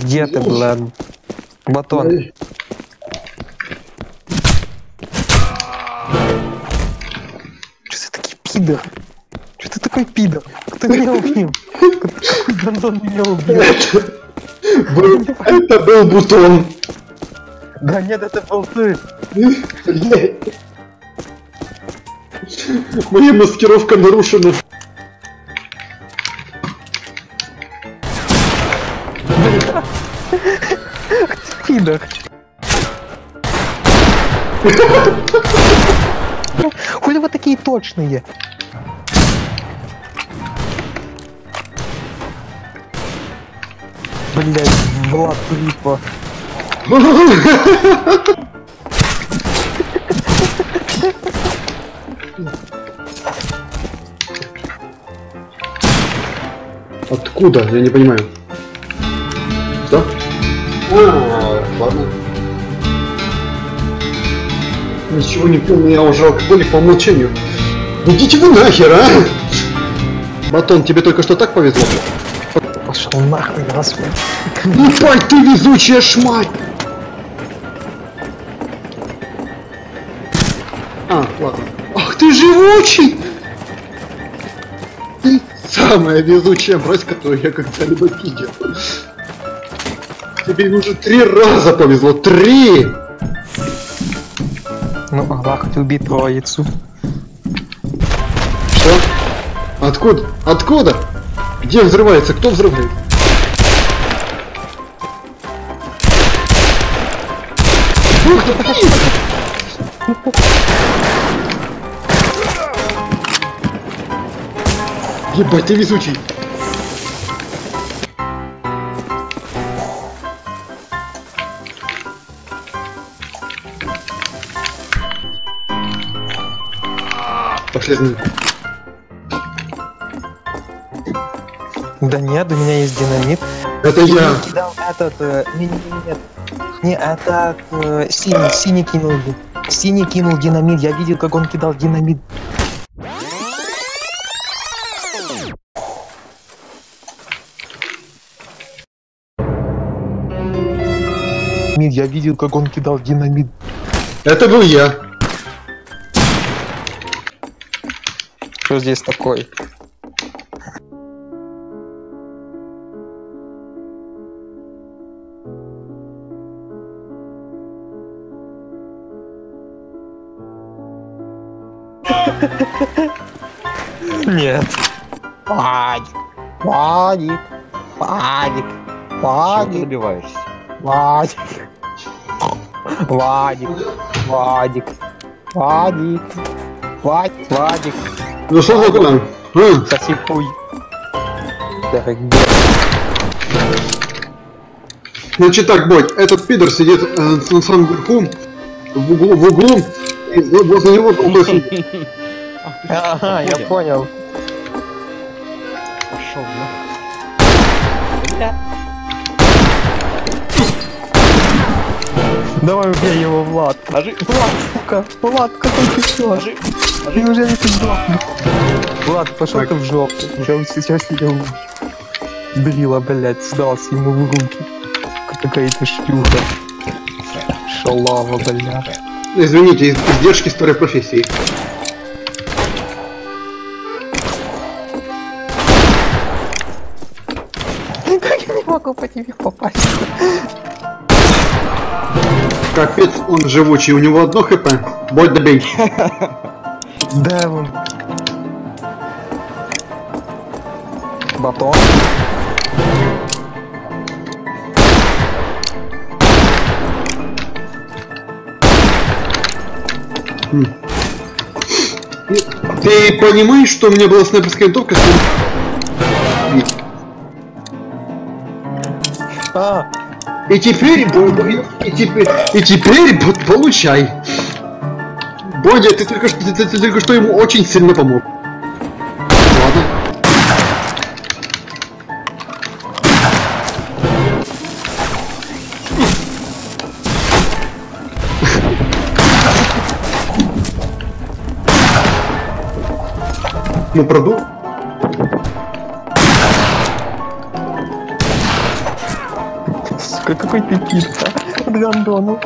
Где ты, блядь? Батон. Что ты такой пидор? Что ты такой пидор? Кто меня убил? Какой гандон меня убил? Был- Это был бутон. Да нет, это был ты. Моя маскировка нарушена. Пидор. Хули вы такие точные? Блять, Влад Бритва. Откуда? Я не понимаю. Ладно. Ничего не понял, я уже алкоголик по умолчанию. Идите вы нахер, а! Батон, тебе только что так повезло? Пошел нахуй, господи. Ебать, ты везучая шмать! А, ладно. Ах ты живучий! Ты самая везучая мразь, которую я когда-либо видел. Тебе уже три раза повезло. Три! Ну, Аллах хотел убить троицу. Что? Откуда? Откуда? Где взрывается? Кто взрывает? Ух ты! Ебать, ты везучий! Ним. Да нет, у меня есть динамит. Это Я я. кидал этот... э, Не, не, не, нет. Не, этот... э, Синий, синий кинул. Синий кинул динамит. Я видел, как он кидал динамит. Динамит, Я видел, как он кидал динамит. Это был я. Что здесь такое? Нет. Вадик. Вадик. Вадик. Чего ты Вадик. добиваешься? Вадик. Вадик. Вадик. Вадик. Вадик. Вадик. Ну что за? А, Соси хуй. Значит так, Бодь, этот пидор сидит э, на самом верху, в углу, в углу, и возле него Ага, я понял. Пошел, Бля. Давай убей его, Влад. Ложи, Влад, сука. Влад, какой ты все? Ложи. Неужели ты сдохнешь? Влад, пошел ты в жопу. Я вот сейчас тебя убью. Дрила, блядь, сдался ему в руки. Какая-то шлюха. Шалава, блядь. Извините, из- издержки старой профессии. Как я не могу по тебе попасть? Капец, он живучий, у него одно хп. Бодь добей. Да, вон. Батон. Ты понимаешь, что у меня была снайперская винтовка? А, И теперь, и теперь, и теперь получай. Бодя, ты только что, ты, ты- ты только что ему очень сильно помог. Ладно. Ну, продул. Какой ты пицца. Гандонов.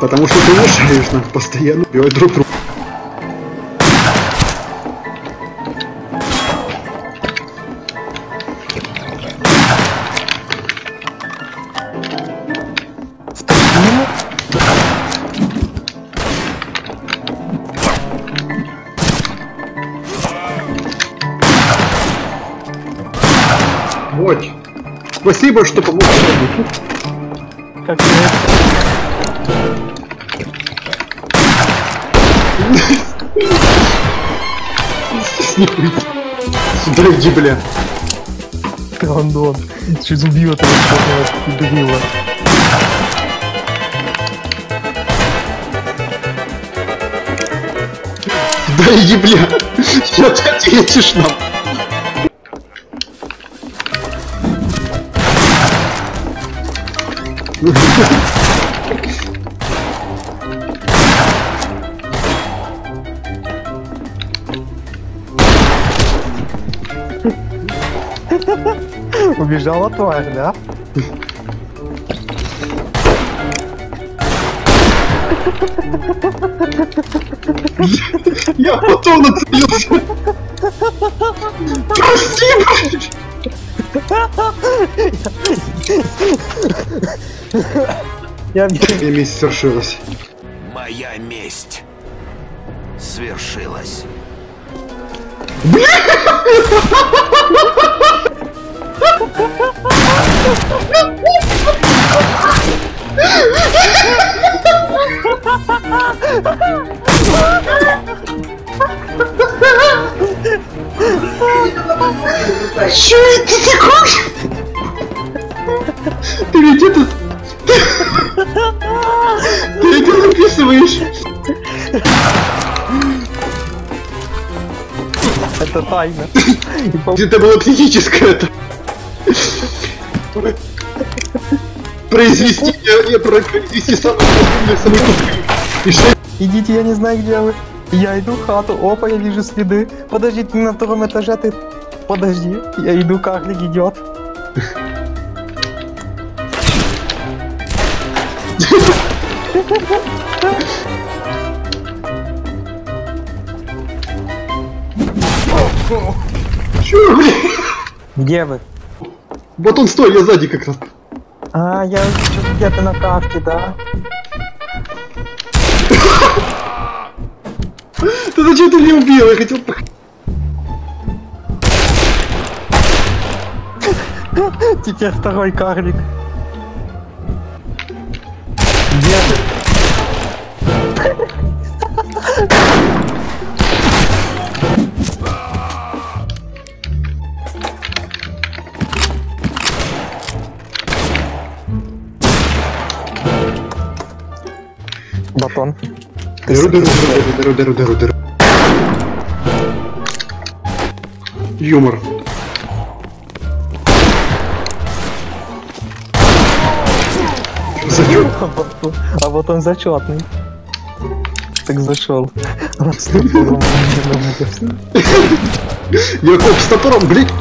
Потому что ты мешаешь нам постоянно убивать друг друга. Вот. Спасибо, что помог. Как С них выйти. Сюда иди, бля. Гандон. Через убьет его черного педрила. Да иди, бля. Что ты ответишь нам? Убежала тварь, да? Я потом нацелился. Спасибо. Я мне... Месть свершилась. Моя месть свершилась. Чё это такое? Ты ведь это... Ты это записываешь? Это тайна. Это было критическое это. Произвести, я, я про- произвести самый? Идите, я не знаю, где вы. Я иду в хату, опа, я вижу следы. Подождите, на втором этаже ты... Подожди, я иду, карлик идет. Где вы? Вот он стой, я сзади как раз. А, я где-то на карте, да? Ты зачем ты меня убил? Я хотел... Теперь второй карлик. Дыру, дыру, дыру, дыру, дыру, дыру, дыру. Юмор. А вот, а он зачетный. Так зашел. Надо. Яков с топором, блядь.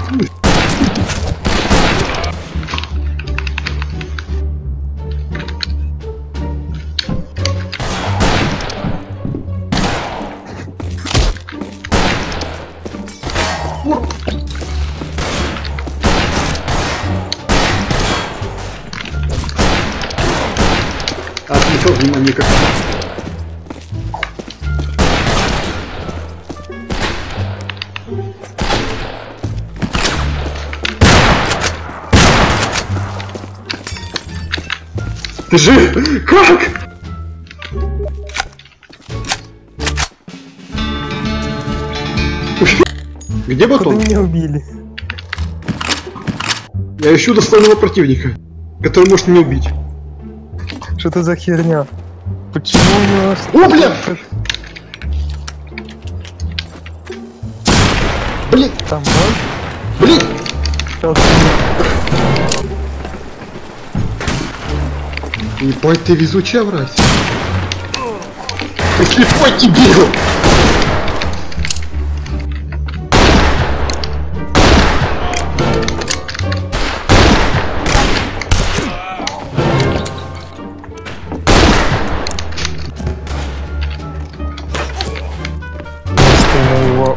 Ты жив? Как? Где Куда батон? меня убили? Я ищу достойного противника, который может меня убить. Что это за херня? Почему у него... О, бля! Блин, Там ноль? блин! Ебать, ты везучая мразь. Ты слепой дебил!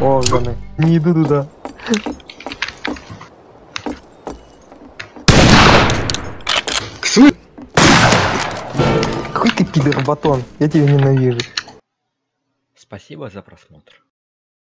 органы. Не иду туда. Какой ты пидор, батон. Я тебя ненавижу. Спасибо за просмотр.